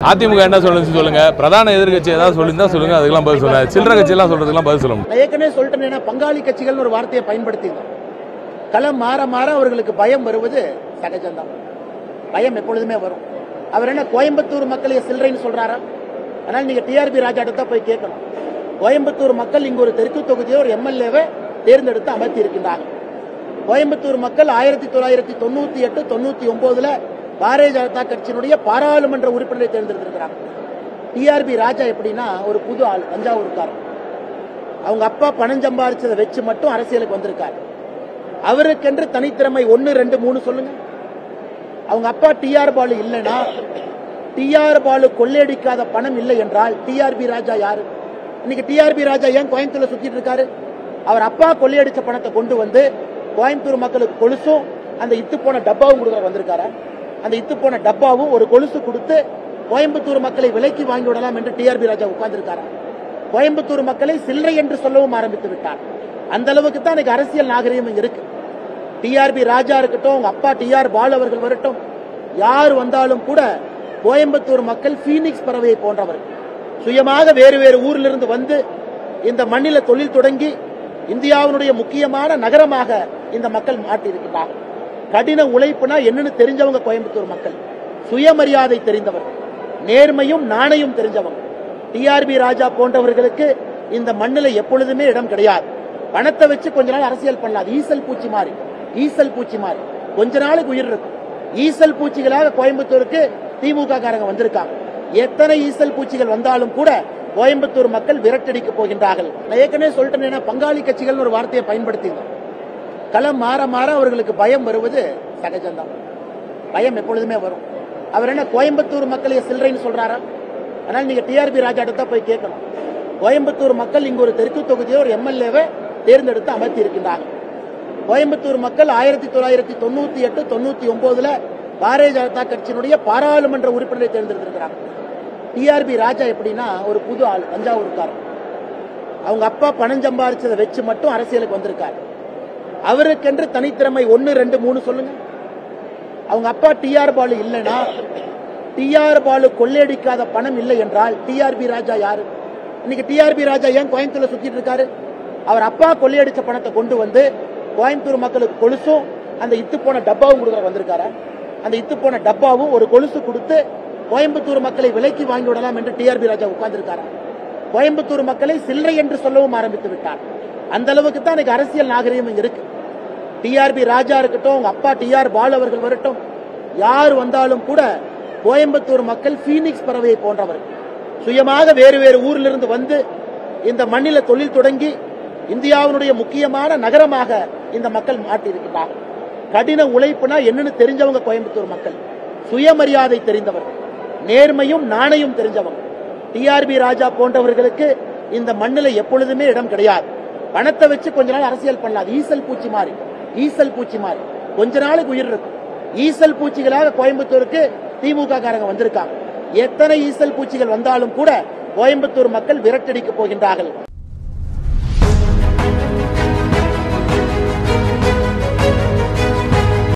அதிமுக என்ன சொல்லுச்சு சொல்லுங்க. பிரதான எதிர்க்கட்சி ஏதாவது சொல்லியிருந்தா சொல்லுங்க. அதுக்கெல்லாம் பதில் சொல்லுங்க சில்லற கட்சியெல்லாம் சொல்றதுக்கெல்லாம் பதில் சொல்லணும் நான் ஏற்கனவே சொல்லிட்டேன் பங்காளி கட்சிகள் ஒரு வார்த்தையை பயன்படுத்தி. களம் மாற மாற அவர்களுக்கு பயம் வருவது சகஜம்தான். பயம் எப்பொழுதுமே வரும். அவர் என்ன கோயம்புத்தூர் மக்களை சில்லறைன்னு சொல்றாரா? அதனால நீங்க டிஆர்பி ராஜா தான் போய் கேட்கணும். கோயம்புத்தூர் மக்கள் இங்க ஒரு தெற்கு தொகுதியை ஒரு எம்எல்ஏவை தேர்ந்தெடுத்து அமர்த்தி இருக்கின்றாங்க கோயம்புத்தூர் மக்கள் ஆயிரத்தி தொள்ளாயிரத்தி தொண்ணூத்தி எட்டு தொண்ணூத்தி ஒன்பதுல பாரதிய ஜனதா கட்சியினுடைய பாராளுமன்ற உறுப்பினரை தேர்ந்தெடுத்திருக்கிறாங்க. டிஆர்பி ராஜா எப்படின்னா ஒரு புது ஆள் தஞ்சாவூர்காரர் அவங்க அப்பா பணம் சம்பாதிச்சதை வச்சு மட்டும் அரசியலுக்கு வந்திருக்காரு. அவருக்கென்று தனித்திறமை ஒன்னு ரெண்டு மூணு சொல்லுங்க. அவங்க அப்பா டிஆர் பாலு இல்லைன்னா டிஆர் பாலு கொள்ளையடிக்காத பணம் இல்லை என்றால் டிஆர்பி ராஜா யாரு? இன்னைக்கு டிஆர்பி ராஜா ஏன் கோயம்புத்தூர்ல சுத்திட்டு இருக்காரு? அவர் அப்பா கொள்ளையடிச்ச பணத்தை கொண்டு வந்து கோயம்புத்தூர் மக்களுக்கு கொலுசும் அந்த இத்து போன டப்பாவும் கொடுக்க வந்திருக்காரு? அந்த இத்து போன டப்பாவும் ஒரு கொலுசு கொடுத்து கோயம்புத்தூர் மக்களை விலைக்கு வாங்கி விடலாம் என்று டிஆர்பி ராஜா உட்கார்ந்திருக்காரு? கோயம்புத்தூர் மக்களை சில்லறை என்று சொல்லவும் ஆரம்பித்து விட்டார். அந்த அளவுக்கு தான் இன்னைக்கு அரசியல் நாகரிகம் இருக்கு. டிஆர்பி ராஜா இருக்கட்டும் உங்க அப்பா டிஆர் பால் அவர்கள் வரட்டும் யார் வந்தாலும் கூட கோயம்புத்தூர் மக்கள் பீனிக்ஸ் பறவையை போன்றவர். சுயமாக வேறு வேறு ஊரிலிருந்து இருந்து வந்து இந்த மண்ணில தொழில் தொடங்கி இந்தியாவினுடைய முக்கியமான நகரமாக இந்த மக்கள் மாற்றியிருக்கிறார்கள் கடின உழைப்புனா என்னன்னு தெரிஞ்சவங்க கோயம்புத்தூர் மக்கள். சுயமரியாதை தெரிந்தவர் நேர்மையும் நாணயம் தெரிஞ்சவங்க. டிஆர்பி ராஜா போன்றவர்களுக்கு இந்த மண்ணில் எப்பொழுதுமே இடம் கிடையாது. பணத்தை வச்சு கொஞ்ச நாள் அரசியல் பண்ணலாம் ஈசல் பூச்சி மாறி ஈசல் பூச்சி மாறி கொஞ்ச நாளுக்கு உயிர் இருக்கும். ஈசல் பூச்சிகளாக கோயம்புத்தூருக்கு திமுக காரங்க வந்திருக்காங்க. எத்தனை ஈசல் பூச்சிகள் வந்தாலும் கூட கோயம்புத்தூர் மக்கள் விரட்டடிக்க போகின்றார்கள். நான் ஏற்கனவே சொல்லிட்டேன் பங்காளி கட்சிகள் ஒரு வார்த்தையை பயன்படுத்தியிருந்தோம் களம் மாற மாற அவர்களுக்கு பயம் வருவது சகஜம்தான். பயம் எப்பொழுதுமே வரும். அவர் என்ன கோயம்புத்தூர் மக்களை சில்லறைன்னு சொல்றாரா? அதனால நீங்க டிஆர்பி ராஜாட்ட தான் போய் கேட்கணும். கோயம்புத்தூர் மக்கள் இங்க ஒரு தெற்கு தொகுதியை ஒரு எம்எல்ஏவை தேர்ந்தெடுத்து அமர்த்தி இருக்கின்றாங்க கோயம்புத்தூர் மக்கள் ஆயிரத்தி தொள்ளாயிரத்தி தொண்ணூத்தி எட்டு தொண்ணூத்தி ஒன்பதுல பாரதிய ஜனதா கட்சியினுடைய பாராளுமன்ற உறுப்பினரை தேர்ந்தெடுத்திருக்கிறாங்க டிஆர்பி ராஜா எப்படின்னா ஒரு புது ஆள் தஞ்சாவூர்காரர். அவங்க அப்பா பணம் சம்பாதிச்சதை வச்சு மட்டும் அரசியலுக்கு வந்திருக்காரு. அவருக்கென்று தனித்திறமை ஒன்னு ரெண்டு மூணு சொல்லுங்க. அவங்க அப்பா டிஆர் பாலு இல்லைன்னா டிஆர் பாலு கொள்ளையடிக்காத பணம் இல்லை என்றால் டிஆர்பி ராஜா யாரு? இன்னைக்கு டிஆர்பி ராஜா ஏன் கோயம்புத்தூர்ல சுத்திட்டு இருக்காரு? அவர் அப்பா கொள்ளையடிச்ச பணத்தை கொண்டு வந்து கோயம்புத்தூர் மக்களுக்கு கொலுசும் அந்த இத்து போன டப்பாவும் கொடுக்குற வந்திருக்காரு? அந்த இத்து போன டப்பாவும் ஒரு கொலுசு கொடுத்து கோயம்புத்தூர் மக்களை விலைக்கு வாங்கி விடலாம் என்று டிஆர்பி ராஜா உட்கார்ந்திருக்காரு? கோயம்புத்தூர் மக்களை சில்லறை என்று சொல்லவும் ஆரம்பித்து விட்டார். அந்த அளவுக்கு தான் இன்னைக்கு அரசியல் நாகரிகம் இங்க இருக்கு. டிஆர்பி ராஜா இருக்கட்டும் உங்க அப்பா டிஆர் பால் அவர்கள் வரட்டும். யார் வந்தாலும் கூட கோயம்புத்தூர் மக்கள் பீனிக்ஸ் பறவையை போன்றவர். சுயமாக வேறு வேறு ஊரிலிருந்து இருந்து வந்து இந்த மண்ணில தொழில் தொடங்கி இந்தியாவினுடைய முக்கியமான நகரமாக இந்த மக்கள் மாட்டியிருக்கிறார் கடின உழைப்புனா என்னன்னு தெரிஞ்சவங்க கோயம்புத்தூர் மக்கள். சுயமரியாதை தெரிந்தவர். நேர்மையும் நாணயம் தெரிஞ்சவங்க. டிஆர்பி ராஜா போன்றவர்களுக்கு இந்த மண்ணில எப்பொழுதுமே இடம் கிடையாது. பணத்தை வச்சு கொஞ்ச நாள் அரசியல் பண்ணலாம் ஈசல் பூச்சி மாறி ஈசல் பூச்சி மாறி கொஞ்ச நாளுக்கு உயிர் இருக்கும் ஈசல் பூச்சிகளாக கோயம்புத்தூருக்கு திமுக காரங்க வந்திருக்காங்க. எத்தனை ஈசல் பூச்சிகள் வந்தாலும் கூட கோயம்புத்தூர் மக்கள் விரட்டடிக்க போகின்றார்கள்.